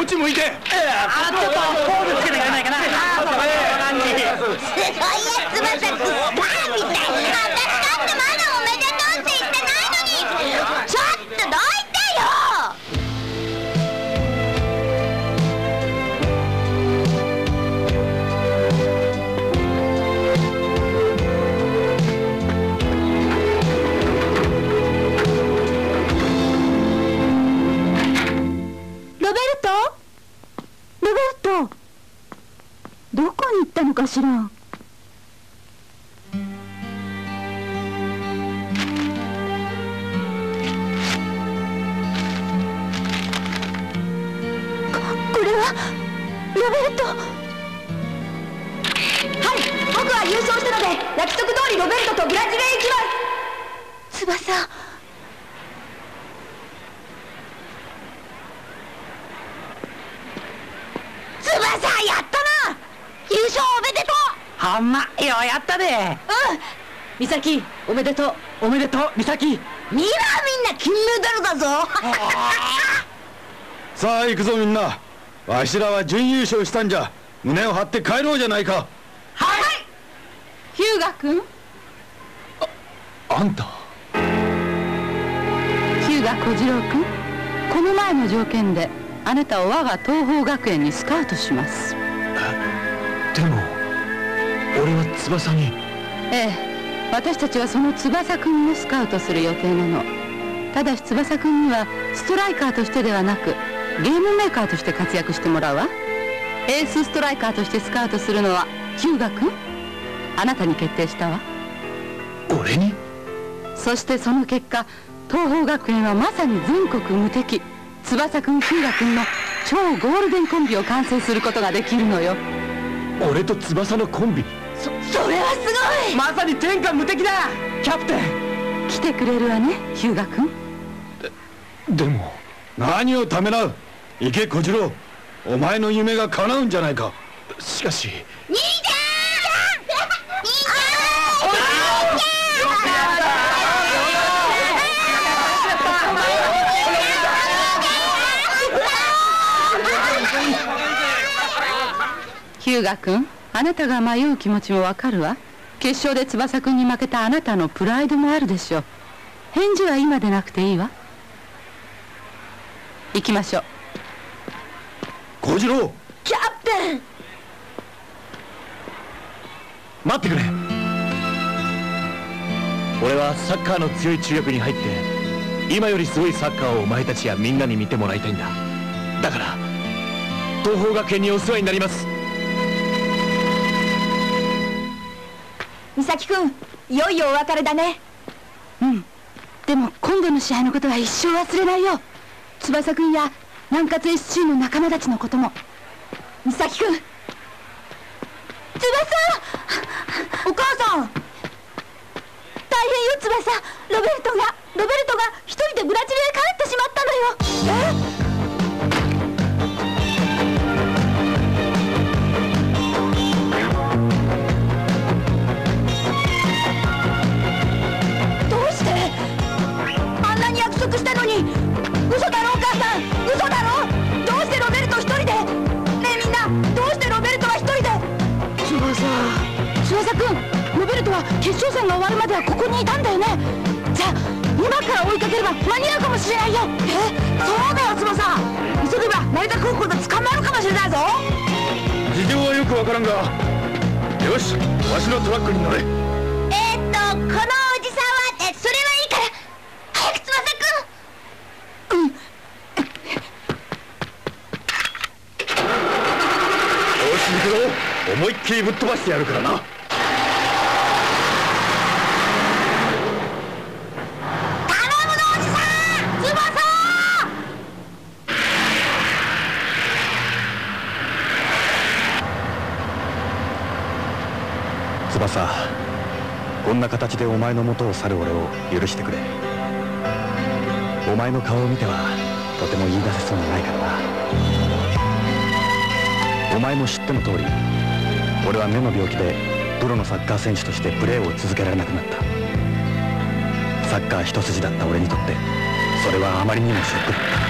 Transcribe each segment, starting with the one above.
こっち向いて。あちょっとポーズつけてくれないかな。すごいや翼くんバーみたい私だっどこに行ったのかしら？ここれはロベルト。はい僕は優勝したので約束通りロベルトとブラジルへ行きます。翼。翼やっ優勝おめでとう。ほんまようやったで。うん。美咲おめでとう。おめでとう美咲。見ろみんな金メダルだぞ。さあ行くぞみんな。わしらは準優勝したんじゃ。胸を張って帰ろうじゃないか。ヒューガ君。あんた。日向小次郎君。この前の条件であなたを我が東邦学園にスカウトします翼に。ええ。私たちはその翼君をスカウトする予定なの。ただし翼君にはストライカーとしてではなくゲームメーカーとして活躍してもらうわ。エースストライカーとしてスカウトするのは日向君あなたに決定したわ。俺に？そしてその結果東邦学園はまさに全国無敵。翼くん日向くんの超ゴールデンコンビを完成することができるのよ。俺と翼のコンビ？そそれはすごい！まさに天下無敵だ！キャプテン！来てくれるわね日向くんでも何をためらう？行け小次郎お前の夢が叶うんじゃないか。しかし。兄ちゃん！兄ちゃん！日向くんあなたが迷う気持ちもわかるわ。決勝で翼くんに負けたあなたのプライドもあるでしょう。返事は今でなくていいわ。行きましょう。小次郎！キャプテン！待ってくれ。俺はサッカーの強い中学に入って今よりすごいサッカーをお前たちやみんなに見てもらいたいんだ。だから東邦学園にお世話になります美咲くんいよいよお別れだね。うん。でも今度の試合のことは一生忘れないよ。翼くんや南葛 SC の仲間たちのことも。美咲くん翼！お母さん！大変よ翼。ロベルトがロベルトが一人でブラジルへ帰ってしまったのよ。え？決勝戦が終わるまではここにいたんだよね。じゃあ今から追いかければ間に合うかもしれないよ。え？そうだよ翼。急げば成田空港で捕まえるかもしれないぞ。事情はよくわからんが。よしわしのトラックに乗れ。えー、っとこのおじさんはえそれはいいから。早く翼くん。うん。よし行くぞ思いっきりぶっ飛ばしてやるからな頼むぞおじさん翼翼こんな形でお前の元を去る俺を許してくれ。お前の顔を見てはとても言い出せそうにないからな。お前も知っての通り俺は目の病気でプロのサッカー選手としてプレーを続けられなくなった。サッカー一筋だった俺にとってそれはあまりにもショックだった。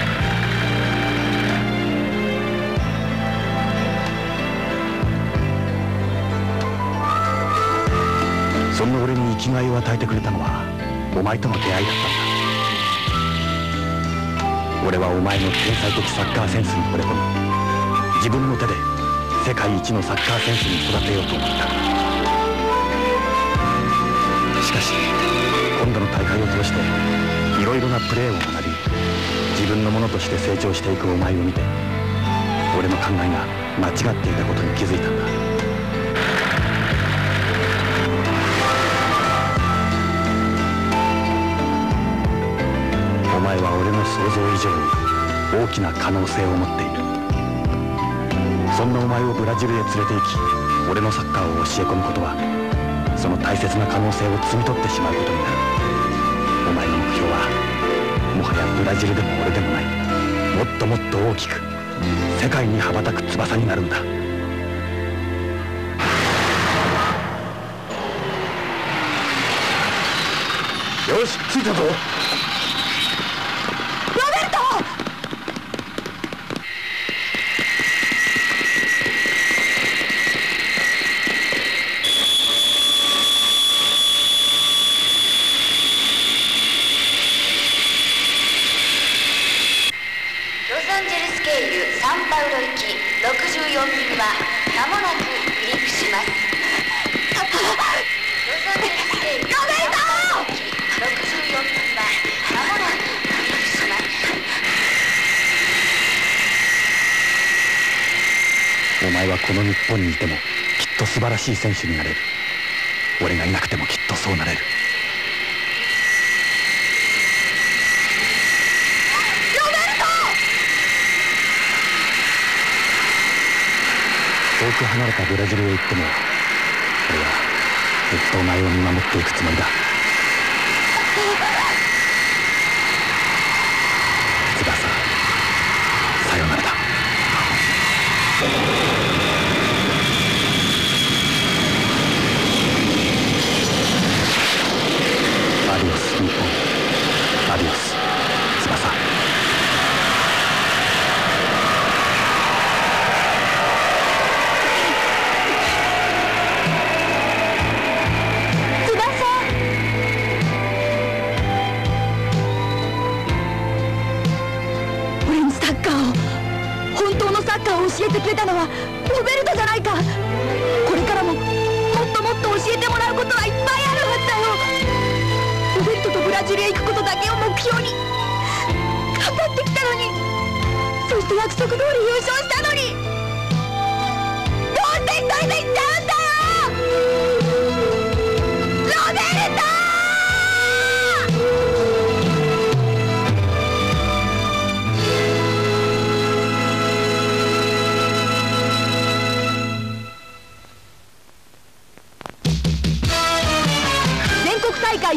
そんな俺に生きがいを与えてくれたのはお前との出会いだったんだ。俺はお前の天才的サッカーセンスに惚れ込み自分の手で世界一のサッカー選手に育てようと思った。しかし今度の大会を通していろいろなプレーを学び自分のものとして成長していくお前を見て俺の考えが間違っていたことに気づいたんだ。前は俺の想像以上に大きな可能性を持っている。そんなお前をブラジルへ連れて行き俺のサッカーを教え込むことはその大切な可能性を摘み取ってしまうことになる。お前の目標はもはやブラジルでも俺でもない。もっともっと大きく世界に羽ばたく翼になるんだ。よし着いたぞロベルトロサンゼルス経由サンパウロ行き64便は間もなく離陸しますロサンゼルス経由サンパウロ行き64便は間もなく離陸しますお前はこの日本にいてもきっと素晴らしい選手になれる。俺がいなくてもきっとそうなれる。遠く離れたブラジルへ行っても俺はずっとお前を見守っていくつもりだサッカーを。本当のサッカーを教えてくれたのはロベルトじゃないか。これからももっともっと教えてもらうことはいっぱいあるはずだよ。ロベルトとブラジルへ行くことだけを目標に。頑張ってきたのに。そして約束通り優勝したのに。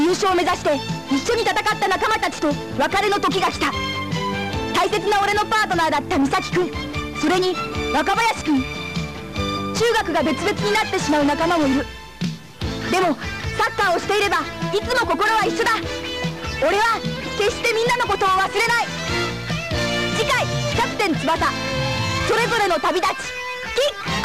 優勝を目指して一緒に戦った仲間たちと別れの時が来た。大切な俺のパートナーだった美咲君それに若林君中学が別々になってしまう仲間もいる。でもサッカーをしていればいつも心は一緒だ。俺は決してみんなのことを忘れない。次回「キャプテン翼。それぞれの旅立ち」キック